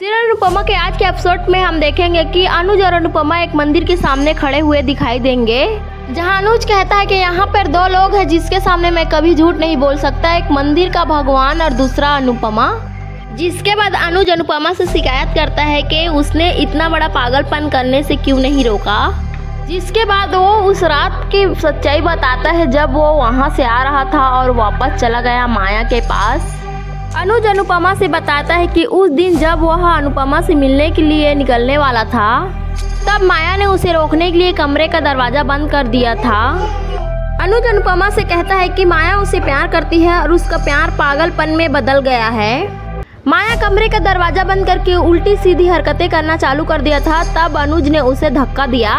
Serial Anupama के आज के एपिसोड में हम देखेंगे कि अनुज और अनुपमा एक मंदिर के सामने खड़े हुए दिखाई देंगे। जहाँ अनुज कहता है कि यहाँ पर दो लोग हैं जिसके सामने मैं कभी झूठ नहीं बोल सकता, एक मंदिर का भगवान और दूसरा अनुपमा जिसके बाद अनुज अनुपमा से शिकायत करता है कि उसने इतना बड़ा पागलपन करने से क्यों नहीं रोका। जिसके बाद वो उस रात की सच्चाई बताता है जब वो वहाँ से आ रहा था और वापस चला गया माया के पास। अनुज अनुपमा से बताता है कि उस दिन जब वह अनुपमा से मिलने के लिए निकलने वाला था, तब माया ने उसे रोकने के लिए कमरे का दरवाज़ा बंद कर दिया था। अनुज अनुपमा से कहता है कि माया उसे प्यार करती है और उसका प्यार पागलपन में बदल गया है। माया कमरे का दरवाज़ा बंद करके उल्टी सीधी हरकतें करना चालू कर दिया था, तब अनुज ने उसे धक्का दिया।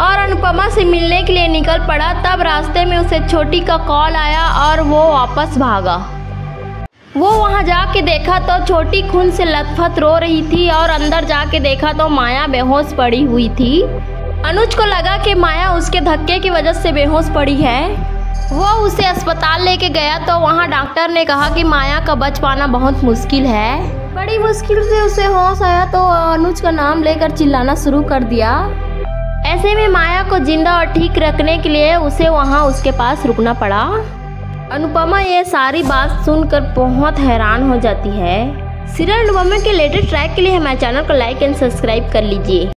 और अनुपमा से मिलने के लिए निकल पड़ा, तब रास्ते में उसे छोटी का कॉल आया और वो वापस भागा। वो वहाँ जाके देखा तो छोटी खून से लथपथ रो रही थी और अंदर जाके देखा तो माया बेहोश पड़ी हुई थी। अनुज को लगा कि माया उसके धक्के की वजह से बेहोश पड़ी है। वो उसे अस्पताल लेके गया तो वहाँ डॉक्टर ने कहा कि माया का बच पाना बहुत मुश्किल है। बड़ी मुश्किल से उसे होश आया तो अनुज का नाम लेकर चिल्लाना शुरू कर दिया। ऐसे में माया को ज़िंदा और ठीक रखने के लिए उसे वहाँ उसके पास रुकना पड़ा। अनुपमा, ये सारी बात सुनकर बहुत हैरान हो जाती है। सीरियल अनुपमा के लेटेस्ट ट्रैक के लिए हमारे चैनल को लाइक एंड सब्सक्राइब कर लीजिए।